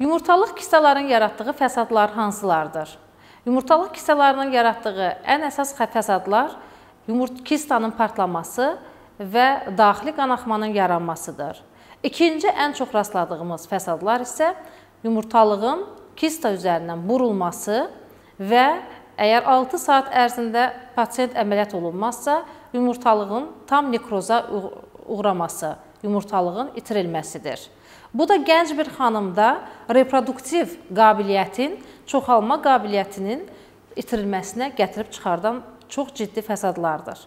Yumurtalıq kistaların yaratdığı fəsadlar hansılardır? Yumurtalıq kistalarının yaratdığı ən əsas fəsadlar kistanın partlaması və daxili qanaxmanın yaranmasıdır. İkinci ən çox rastladığımız fəsadlar isə yumurtalığın kista üzərindən burulması və əgər 6 saat ərzində pasiyent əməliyyat olunmazsa, yumurtalığın tam nekroza uğraması, yumurtalığın itirilməsidir. Bu da gənc bir xanımda reproduktiv qabiliyyətin, çoxalma qabiliyyətinin itirilməsinə gətirib çıxardan çox ciddi fəsadlardır.